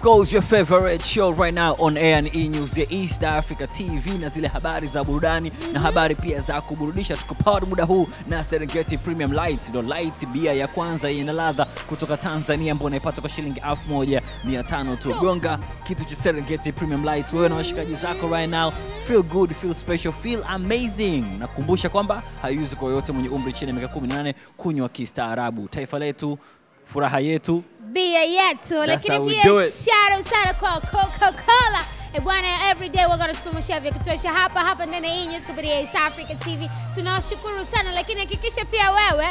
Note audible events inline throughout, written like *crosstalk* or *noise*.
Of course your favorite show right now on air and E News ya East Africa TV na zile habari za burudani na habari pia za kuburudisha. Tuko powered muda huu na Serengeti Premium Light, ndo light bia ya kwanza yenye ladha kutoka Tanzania ambayo unaipata kwa shilingi 1500 tu. Gonga kitu cha Serengeti Premium Light wewe na washikaji zako right now. Feel good, feel special, feel amazing. Nakumbusha kwamba haiuzi kwa yoyote mwenye umri chini ya miaka 18 kunywa kistaarabu. Taifa letu, furaha yetu, bia yetu, lakini pia do it. shout out sana kwa Coca-Cola. E bwana, every day we're tukumbusha vya kutosha hapa hapa ndani ya hii news kupitia East Africa TV. Tunawashukuru sana, lakini hakikisha pia wewe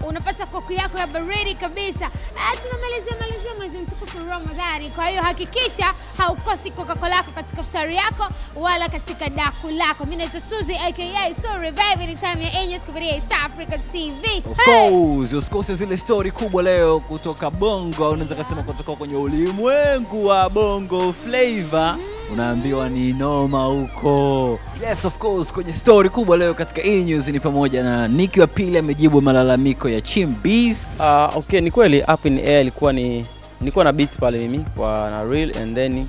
uh, unapata koku yako ya baridi kabisa. Uh, tunamalizia malizia mwezi mtukufu Ramadhani, kwa hiyo hakikisha haukosi Coca-Cola yako katika futari yako wala katika daku lako. Mimi naitwa Suzy aka So Revive ni time ya News kupitia East Africa TV. Of Hey! course, usikose zile story kubwa leo kutoka Bongo, unaweza kusema kutoka kwenye ulimwengu wa Bongo Flavor. Unaambiwa ni noma huko. Yes, of course, kwenye story kubwa leo katika E News ni pamoja na Nicky wa pili amejibu malalamiko ya Chimbiz. Uh, okay, ni kweli up in air ilikuwa ni nilikuwa na beats pale mimi kwa na real and then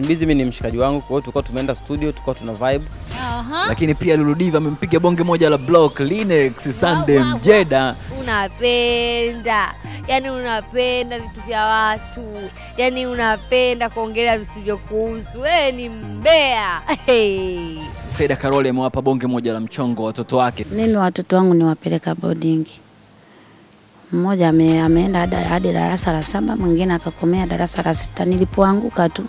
Shinbizi mimi ni mshikaji wangu, kwa hiyo tulikuwa tumeenda studio, tulikuwa tuna vibe. Aha. Lakini pia Lulu Diva amempiga bonge moja la block Linux Sunday Wow, wow, wow. Mjeda. unapenda yani unapenda vitu vya watu yani unapenda kuongelea visivyokuhusu wewe ni mbea hey. Saida Karoli amewapa bonge moja la mchongo watoto wake. Mimi watoto wangu niwapeleka boarding. Mmoja ame, ameenda hadi- hadi darasa la saba, mwingine akakomea darasa la sita. Nilipoanguka tu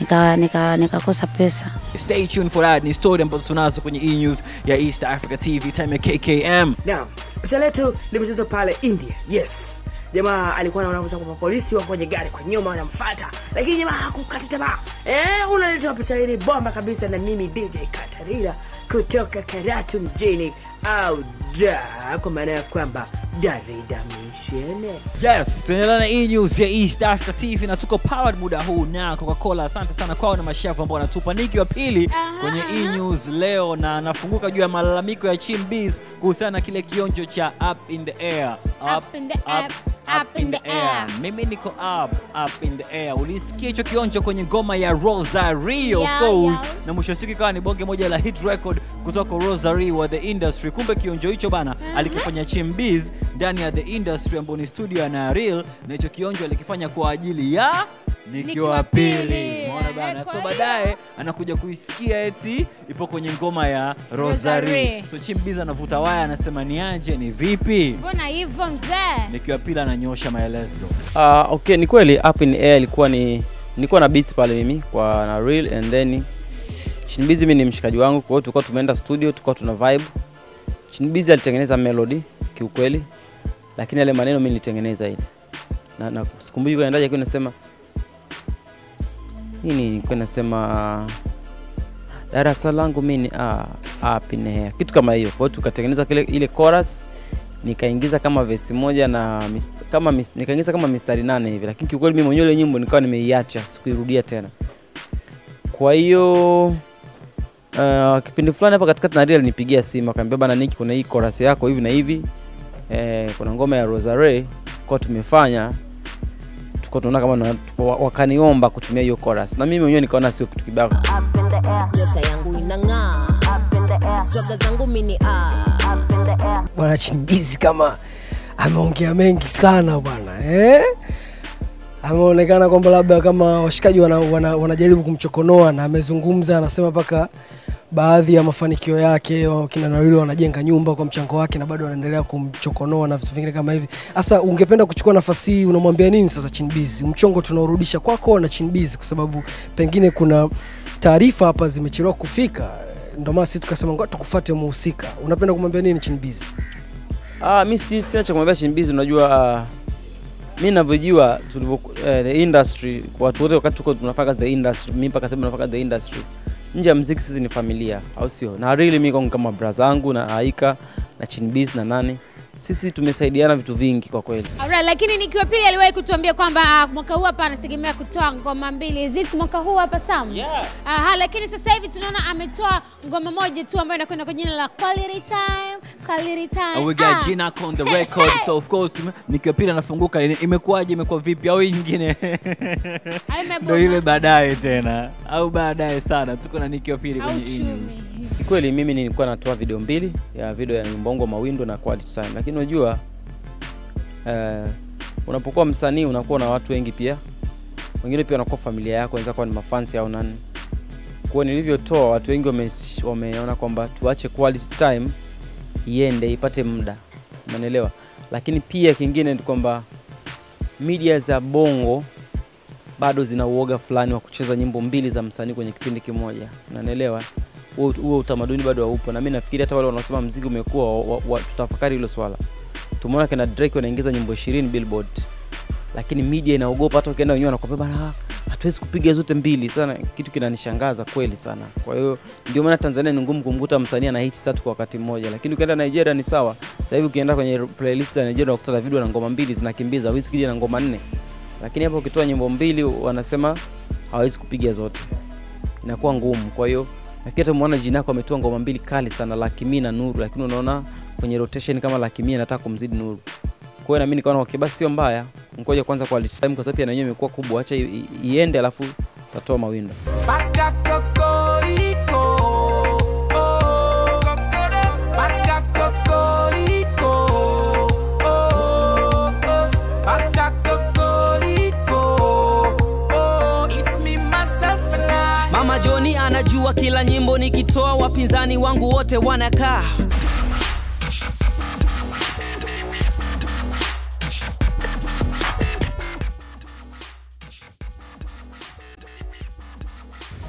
nika nika nikakosa pesa. Stay tuned for that. Ni story ambazo tunazo kwenye E News ya East Africa TV time ya KKM. Naam, picha letu limechezwa pale India. Yes, jamaa alikuwa anaongoza kwamba polisi wako kwenye gari kwa nyuma wanamfuata, lakini jamaa hakukata tamaa. Eh, unaletewa picha hili bomba kabisa na mimi DJ Katarina kutoka Karatu mjini au da, kwa maana ya kwamba Darida Mishene. Yes, tunaendelea na E News ya East Africa TV na tuko powered muda huu na Coca-Cola. Asante sana kwao na mashavu ambao wanatupa. Niki wa pili kwenye E News leo na nafunguka juu ya malalamiko ya Chimbiz kuhusiana na kile kionjo cha up in the air. Up in the air, up in the air. Mimi niko up, up in the air. Ulisikia hicho kionjo kwenye ngoma ya Rosario Yeah, course, yeah. na mwisho siku ikawa ni bonge moja la hit record kutoka Rosario wa the industry. Kumbe kionjo hicho bana alikifanya Chimbiz ndani ya the industry ambao ni studio ya real na hicho kionjo alikifanya kwa ajili ya Niki Niki wa wa pili. pili. Umeona bana, Eh, so baadaye anakuja kuisikia eti ipo kwenye ngoma ya Rosary. Rosary. So Chimbiza anavuta waya, anasema ni aje, ni vipi? Mbona hivyo mzee? Nikiwa pili ananyosha maelezo. Uh, okay, ni kweli up in air ilikuwa ni nilikuwa na beats pale mimi kwa na real and then chimbizi mimi ni mshikaji wangu, kwa hiyo tulikuwa tumeenda studio, tulikuwa tuna vibe. chimbizi alitengeneza melody kiukweli, lakini yale maneno mimi nilitengeneza ile. Na, na sikumbuki kwa ndaje kwa nasema nini nilikuwa nasema darasa langu mi ni up. Kitu kama hiyo. Kwa hiyo tukatengeneza kile ile chorus nikaingiza kama vesi moja na kama nikaingiza kama mistari nane hivi, lakini kiukweli mimi mwenyewe ile nyimbo nikawa nimeiacha, sikuirudia tena. Kwa hiyo uh, kipindi fulani hapa katikati Nadia alinipigia simu akaniambia, bana Niki, kuna hii chorus yako hivi na hivi eh, kuna ngoma ya Rosare kwa tumefanya tuko tunaona kama wakaniomba kutumia hiyo chorus, na mimi mwenyewe nikaona sio kitu kibaya. Nyota yangu inang'aa. Swaga zangu mini bwana Chinbizi kama ameongea mengi sana bwana eh? Ameonekana kwamba labda kama washikaji wanajaribu wana, wana kumchokonoa na amezungumza, anasema mpaka baadhi ya mafanikio yake wakina Nawili wanajenga nyumba kwa mchango wake na bado wanaendelea kumchokonoa na vitu vingine kama hivi. Sasa ungependa kuchukua nafasi hii, unamwambia nini sasa Chinbizi? Mchongo tunaurudisha kwako na Chinbizi, kwa sababu pengine kuna taarifa hapa zimechelewa kufika, ndio maana sisi tukasema ngoja tukufuate muhusika. Unapenda kumwambia nini Chinbizi? Ah, mi si sina cha kumwambia Chinbizi, unajua mimi mi navyojua tulivyo eh, the industry watu wote wakati tuko tunafanya kazi the industry, mi mpaka sasa nafanya the industry nje ya mziki sisi ni familia, au sio? Na really mi kwangu kama brother zangu na Aika na Chinbiz na nani sisi tumesaidiana vitu vingi kwa kweli. Alright, lakini Nicky wa pili aliwahi kutuambia kwamba ah, mwaka huu hapa anategemea kutoa ngoma mbili. Is it mwaka huu hapa Sam? Yeah. Aha, lakini sasa hivi tunaona ametoa ngoma moja tu ambayo inakwenda kwa jina la Quality Time, Quality Time. we got Ah. Jinak on the record so of course nikiwa pili anafunguka ime- imekuwaje imekuwa vipi au nyingine Ndio ile baadaye tena au baadaye sana tuko na nikiwa pili kwenye chumi. Ni kweli mimi nilikuwa natoa video mbili ya video ya Mbongo Mawindo na Quality Time, lakini unajua uh, unapokuwa msanii unakuwa na watu wengi pia, wengine pia wanakuwa familia yako, wenzako ni mafansi au nani. Kwa nilivyotoa, watu wengi wameona kwamba tuache Quality Time iende ipate muda, umeelewa? Lakini pia kingine ni kwamba media za bongo bado zina uoga fulani wa kucheza nyimbo mbili za msanii kwenye kipindi kimoja, unanielewa? Huo utamaduni bado haupo, na mimi nafikiri hata wale wanaosema mziki umekuwa wa- wa- tutafakari hilo swala. Tumeona kina Drake wanaingiza nyimbo 20 Billboard, lakini media inaogopa, hata ukienda wenyewe wanakwambia bana, hatuwezi kupiga zote mbili sana. Kitu kinanishangaza kweli sana. Kwa hiyo ndio maana Tanzania ni ngumu kumkuta msanii ana hits tatu kwa wakati mmoja, lakini ukienda Nigeria ni sawa. Sasa hivi ukienda kwenye playlist za Nigeria unakuta Davido na ngoma mbili zinakimbiza, Wizkid na ngoma nne, lakini hapo ukitoa nyimbo mbili wanasema hawezi kupiga zote, inakuwa ngumu. Kwa hiyo nafikiri hata umeona yako ametoa ngoma mbili kali sana, Lucky Me na Nuru, lakini unaona kwenye rotation kama Lucky Me anataka kumzidi Nuru. Kwa hiyo na mimi nikaona okay, basi sio mbaya, ngoja kwanza kwa Alistime kwa sababu pia na yenyewe imekuwa kubwa, acha iende, alafu tatoa mawindo. Kokoriko, nikitoa, wapinzani wangu wote wanakaa.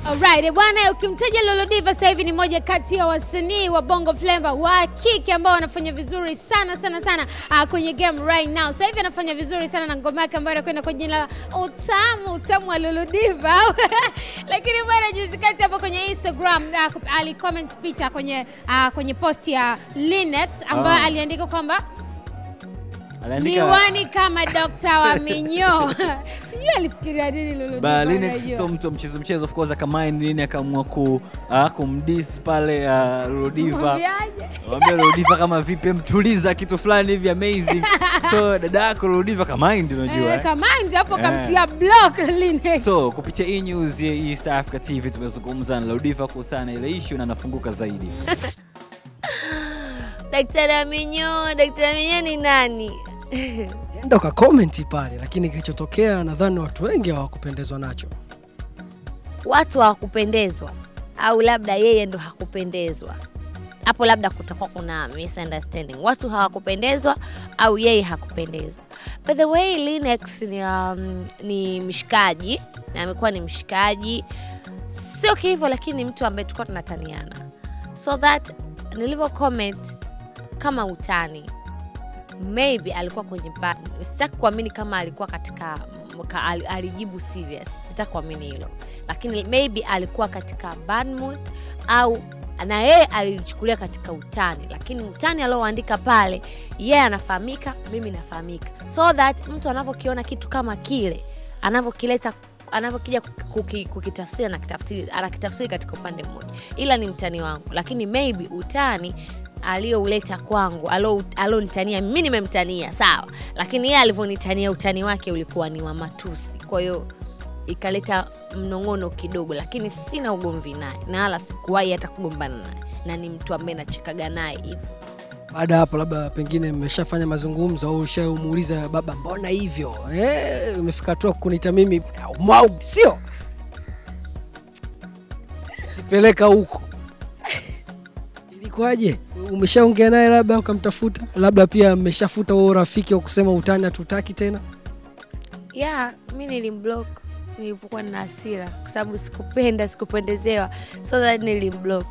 Alright, eh, bwana ukimtaja Lolo Diva sasa hivi ni moja kati ya wasanii wa Bongo Flava wa kike ambao wanafanya vizuri sana sana sana uh, kwenye game right now. Sasa hivi anafanya vizuri sana na ngoma yake ambayo inakwenda kwa jina la Utamu, Utamu wa Lolo Diva. *laughs* Lakini bwana juzi kati hapo kwenye Instagram uh, alicomment picha kwenye uh, kwenye post ya Linux ambayo Ah. aliandika kwamba miwani kama dokta wa minyoo. *laughs* Sijui alifikiria nini Linux sio mtu mchezo mchezo, of course akamind nini, akaamua ku uh, kumdis pale uh, Rodiva. Mwambiaje? Wambia Lodiva kama vipi, mtuliza kitu fulani hivi amazing. *laughs* So dada yako Rodiva kamind, unajua Eh, eh? Kamandi hapo Eh. kamtia block *laughs* Linux. So kupitia hii news ya East Africa TV tumezungumza na Rodiva kuhusiana na ile issue na anafunguka zaidi. Daktari Aminyo, Daktari Aminyo ni nani? *laughs* enda ukakomenti pale, lakini kilichotokea nadhani watu wengi hawakupendezwa nacho. Watu hawakupendezwa au labda yeye ndo hakupendezwa. Hapo labda kutakuwa kuna misunderstanding. Watu hawakupendezwa au yeye hakupendezwa. By the way, Linux ni, um, ni mshikaji na amekuwa ni mshikaji, sio hivyo, lakini ni mtu ambaye tulikuwa tunataniana, so that nilivyo comment kama utani maybe alikuwa kwenye. Sitaki kuamini kama alikuwa katika ka, al, alijibu serious, sitaki kuamini hilo, lakini maybe alikuwa katika bad mood au na yeye alilichukulia katika utani, lakini utani alioandika pale, yeye anafahamika, mimi nafahamika, so that mtu anavyokiona kitu kama kile anavyokileta anavyokija kuki- kukitafsiri anakitafsiri katika upande mmoja, ila ni mtani wangu, lakini maybe utani aliyouleta kwangu alionitania mimi nimemtania sawa, lakini yeye alivyonitania utani wake ulikuwa ni wa matusi, kwa hiyo ikaleta mnong'ono kidogo, lakini sina ugomvi naye na wala sikuwahi hata kugombana naye, na ni mtu ambaye nachekaga naye hivo Baada ya hapo, labda pengine mmeshafanya mazungumzo au ushamuuliza baba, mbona hivyo? Eh, umefika hatua kuniita mimi umau sio? Sipeleka huko. *laughs* Ilikuwaje? Umeshaongea naye labda ukamtafuta, labda pia mmeshafuta huo urafiki wa kusema utani hatutaki tena? yeah, mi nilimblock nilipokuwa na hasira kwa sababu sikupenda sikupendezewa so that nilimblock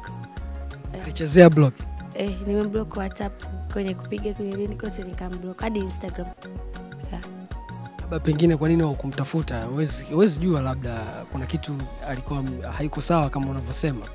Alichezea blog. eh, nimemblock whatsapp kwenye kupiga kwenye nini kote nikamblock hadi instagram yeah. labda pengine kwa nini wakumtafuta Huwezi jua, labda kuna kitu alikuwa haiko sawa kama unavyosema.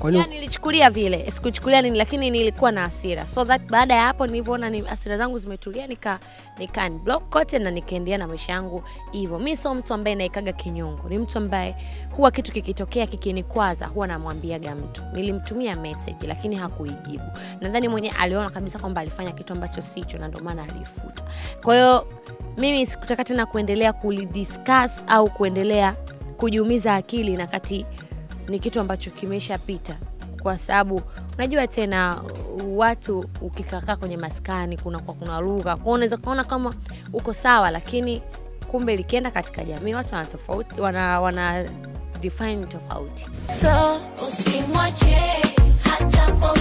Kwa nini Yani nilichukulia vile, sikuchukulia nini, lakini nilikuwa na hasira. So that baada ya hapo nilivyoona ni hasira zangu zimetulia, nika nika block kote na nikaendelea na maisha yangu hivyo. Mimi sio mtu ambaye naikaga kinyongo, ni mtu ambaye huwa kitu kikitokea kikinikwaza huwa namwambiaga mtu. Nilimtumia message lakini hakuijibu. Nadhani mwenyewe aliona kabisa kwamba alifanya kitu ambacho sicho, na ndio maana alifuta. Kwa hiyo mimi sikutaka tena kuendelea kulidiscuss au kuendelea kujiumiza akili na kati ni kitu ambacho kimeshapita. Kwa sababu unajua tena watu ukikakaa kwenye maskani kuna kwa kuna lugha kwao unaweza kuona kama uko sawa lakini kumbe likienda katika jamii watu wana tofauti wana, wana define tofauti. So usimwache hata kwa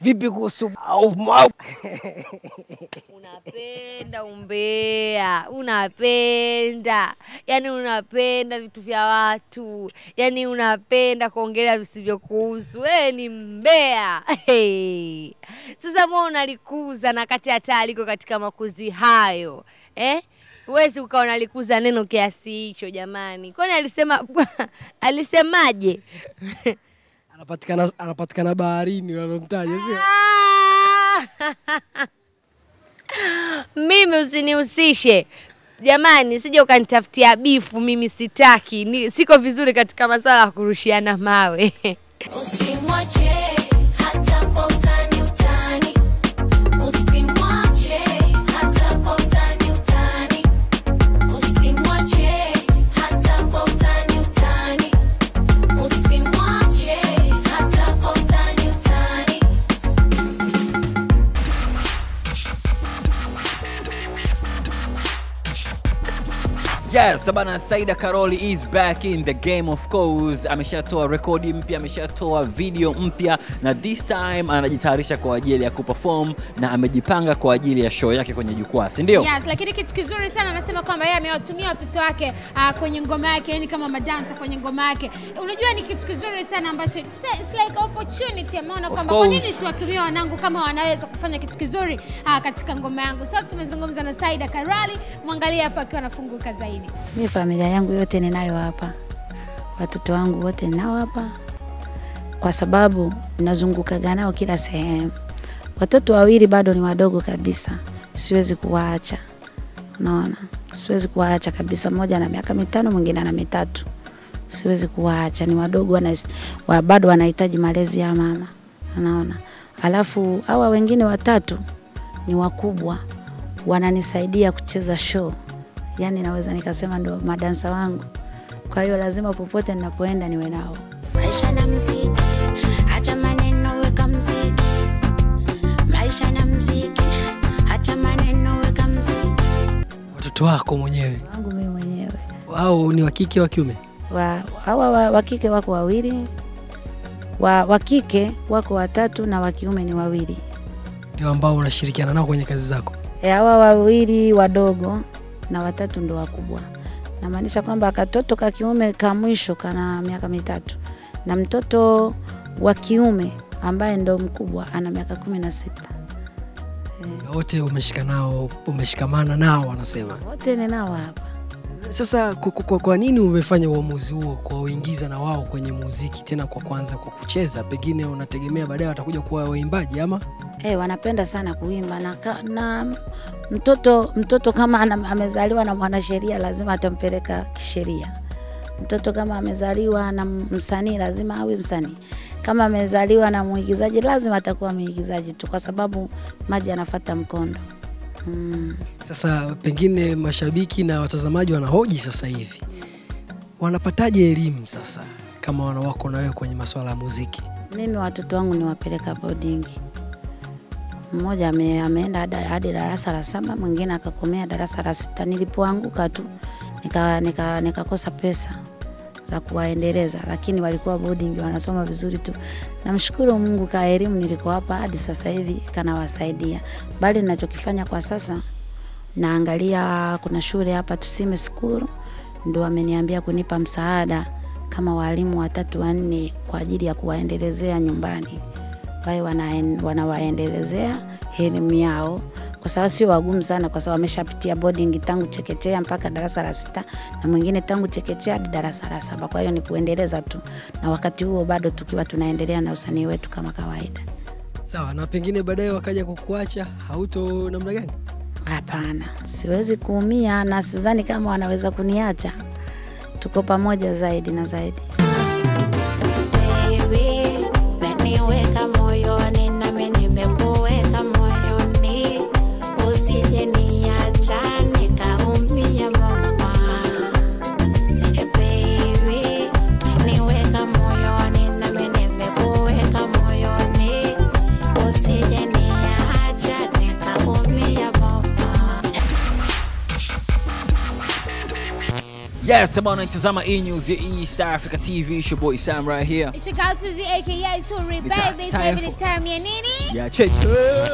vipi kuhusu *laughs* unapenda umbea unapenda. Yani unapenda vitu vya watu. Yani unapenda kuongelea visivyokuhusu wewe ni mbea. *laughs* Sasa mwa unalikuza na kati hata aliko katika makuzi hayo? Eh? huwezi ukawa unalikuza neno kiasi hicho jamani. Kwani alisema *laughs* alisemaje anapatikana anapatikana baharini wanamtaja sio? *laughs* Mimi usinihusishe. Jamani sija ukanitafutia bifu mimi sitaki. Ni, siko vizuri katika masuala ya kurushiana mawe. *laughs* Usimwache Yes, bana Saida Karoli is back in the game of course. Ameshatoa rekodi mpya, ameshatoa video mpya na this time anajitayarisha kwa ajili ya kuperform na amejipanga kwa ajili ya show yake kwenye jukwaa, si ndio? Yes, lakini kitu kizuri sana anasema kwamba yeye amewatumia watoto wake uh, kwenye ngoma yake, yani kama madansa kwenye ngoma yake. Unajua ni kitu kizuri sana ambacho it's, like opportunity. Ameona kwamba kwa nini course. siwatumie wanangu kama wanaweza kufanya kitu kizuri uh, katika ngoma yangu. So tumezungumza na Saida karoli mwangalie hapa akiwa anafunguka zaidi. Mi familia yangu yote ninayo hapa, watoto wangu wote ninao hapa, kwa sababu nazungukaga nao kila sehemu. Watoto wawili bado ni wadogo kabisa, siwezi kuwaacha. Unaona, siwezi kuwaacha kabisa. Mmoja na miaka mitano, mwingine ana mitatu. Siwezi kuwaacha, ni wadogo wana, wa, bado wanahitaji malezi ya mama. Unaona, alafu hawa wengine watatu ni wakubwa, wananisaidia kucheza show yani naweza nikasema ndo madansa wangu. Kwa hiyo lazima popote ninapoenda niwe nao. Maisha na mziki, acha maneno, weka mziki. Maisha na mziki, acha maneno, weka mziki. watoto wako mwenyewe Wangu mimi mwenyewe au ni wa kike wa kiume wa, hawa wa, wa kike wako wawili, wa, wa kike wako watatu na wa kiume ni wawili. ndio ambao unashirikiana nao kwenye kazi zako E, hawa wawili wadogo na watatu ndo wakubwa. Namaanisha kwamba katoto ka kiume ka mwisho kana miaka mitatu na mtoto wa kiume ambaye ndo mkubwa ana miaka kumi na sita. wote umeshika nao umeshikamana nao wanasema Wote ni nao hapa. Sasa kwa, kwa, kwa nini umefanya uamuzi huo kwa uingiza na wao kwenye muziki tena kwa kwanza kwa kucheza pengine unategemea baadaye watakuja kuwa waimbaji ama Hey, wanapenda sana kuimba na, na mtoto mtoto kama amezaliwa na mwanasheria lazima atampeleka kisheria. Mtoto kama amezaliwa na msanii lazima awe msanii. Kama amezaliwa na mwigizaji lazima atakuwa mwigizaji tu, kwa sababu maji anafata mkondo. Mm. sasa pengine mashabiki na watazamaji wanahoji sasa hivi wanapataje elimu sasa kama wanawako na wewe kwenye masuala ya muziki Mimi watoto wangu niwapeleka boarding. Mmoja ame, ameenda hadi- darasa la saba, mwingine akakomea darasa la sita. Nilipoanguka tu nikakosa nika, nika, pesa za kuwaendeleza, lakini walikuwa boarding wanasoma vizuri tu. Namshukuru Mungu kwa elimu nilikowapa hadi sasa hivi kanawasaidia, bali ninachokifanya kwa sasa naangalia, kuna shule hapa Tusime School ndo ameniambia kunipa msaada kama walimu watatu wanne kwa ajili ya kuwaendelezea nyumbani. Kwa hiyo wanawaendelezea elimu yao kwa sababu sio wagumu sana, kwa sababu wameshapitia boarding tangu chekechea mpaka darasa la sita na mwingine tangu chekechea hadi darasa la saba. Kwa hiyo ni kuendeleza tu, na wakati huo bado tukiwa tunaendelea na usanii wetu kama kawaida. Sawa, na pengine baadaye wakaja kukuacha, hauto namna gani? Hapana, siwezi kuumia na sidhani kama wanaweza kuniacha. Tuko pamoja zaidi na zaidi. Baby, Yes, bwana unatazama E News ya East Africa TV. It's your boy Sam right here. It's your girl Suzy aka Suri It's baby. time to tell me, ni time ya nini? Ya cheche.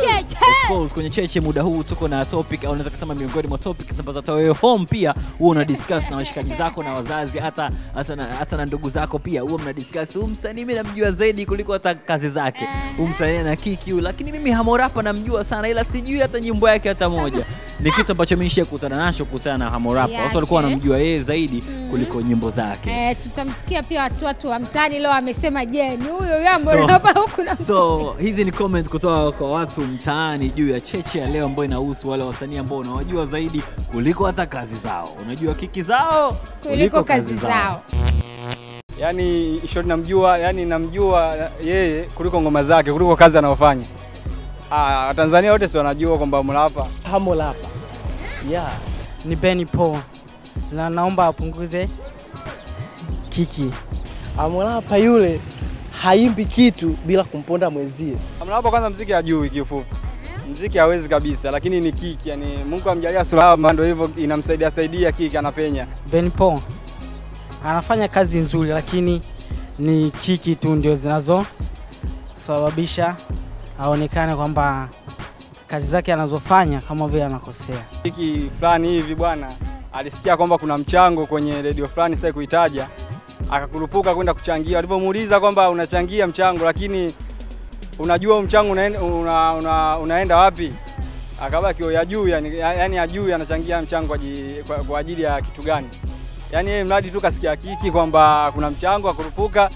Cheche. Of course, kwenye cheche muda huu tuko na topic au unaweza kusema miongoni mwa topics ambazo hata wewe home pia huwa una discuss na washikaji zako na wazazi hata hata na, hata na ndugu zako pia huwa mna discuss huyu msanii mimi namjua zaidi kuliko hata kazi zake. Huyu msanii ana kiki huyu lakini mimi Harmorapa namjua sana ila sijui hata nyimbo yake hata moja. *laughs* Ni kitu ambacho mimi nishakutana nacho kuhusiana na Harmorapa. Watu walikuwa wanamjua yeye zaidi kuliko nyimbo zake. Eh, tutamsikia pia watu watu wa mtaani leo amesema je, ni huyo yambo hapa huku na so hizi ni comment kutoka kwa watu mtaani juu ya cheche ya leo ambayo inahusu wale wasanii ambao unawajua zaidi kuliko hata kazi zao unajua kiki zao kuliko kazi zao. Yaani short namjua yani namjua yeye kuliko ngoma zake kuliko kazi anayofanya ah Tanzania wote si wanajua kwamba Mlapa Hamulapa. Yeah, ni Benny Paul. Na naomba apunguze kiki. Hamulapa yule haimbi kitu bila kumponda mwenzie. Hamulapa kwanza mziki hajui kifupi. mziki hawezi kabisa lakini ni kiki yani Mungu amjalia sura ndio hivyo inamsaidia saidia kiki anapenya Benny Paul anafanya kazi nzuri, lakini ni kiki tu ndio zinazo zinazosababisha aonekane kwamba kazi zake anazofanya kama vile anakosea. Hiki fulani hivi bwana alisikia kwamba kuna mchango kwenye redio fulani sitaki kuitaja akakurupuka kwenda kuchangia. Walivyomuuliza kwamba unachangia mchango lakini unajua mchango unaenda, una, una, unaenda wapi? Akabaki ya juu yani, yani ya juu anachangia mchango kwa, kwa ajili ya kitu gani? Yani yeye mradi tu kasikia kiki kwamba kuna mchango akurupuka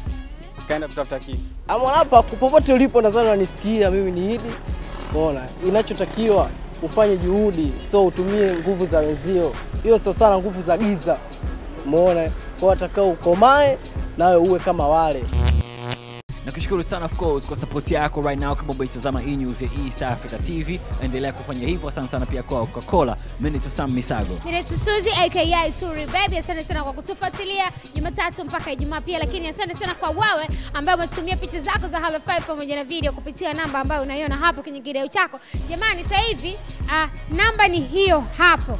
kaenda kutafuta kiki Hamolapa, popote ulipo, nadhani unanisikia, mimi ni Idi. Unaona, inachotakiwa ufanye juhudi, so utumie nguvu za wenzio. Hiyo sio sana nguvu za giza. Umeona, kwa atakao ukomae nawe uwe kama wale. Nakushukuru sana of course kwa support yako right now kama umeitazama hii news ya East Africa TV endelea kufanya hivyo asante sana pia kwa Coca-Cola mimi ni Sam Misago ni Suzy aka Suri Baby. Asante sana kwa kutufuatilia Jumatatu mpaka Ijumaa pia, lakini asante sana kwa wewe ambaye umetumia picha zako za Halo 5 pamoja na video kupitia namba ambayo unaiona hapo kwenye kideo chako. Jamani, sasa hivi uh, namba ni hiyo hapo.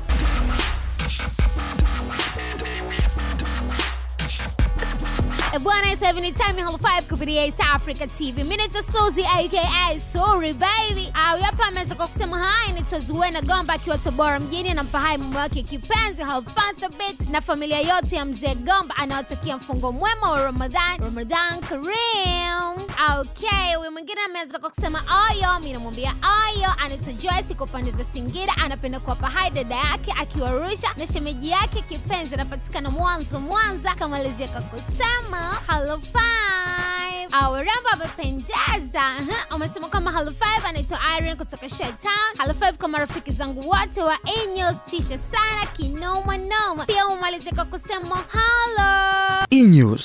Bwana, 7 time hall 5 kupitia East Africa TV. Mimi naitwa Suzy aka Sorry Baby. Au hapa ameweza kwa kusema hai ni Zuena Gomba akiwa Tabora mjini anampa hai mume wake kipenzi halfanthabit na familia yote ya mzee Gomba anaotakia mfungo mwema wa Ramadhan. Ramadhan Karim. Okay, huyu mwingine ameweza kwa kusema oyo, mimi namwambia oyo, Anita Joyce kwa pande za Singida anapenda kuwapa hai dada yake akiwa Arusha na shemeji yake kipenzi anapatikana Mwanza Mwanza, kamalizia kwa kusema hello five. our rembo amependeza. amesema kama hello five anaitwa Irene kutoka Shaytown. Hello five kwa marafiki zangu wote wa Enyos, tisha sana kinoma noma. Pia umalize kwa kusema hello. E-News.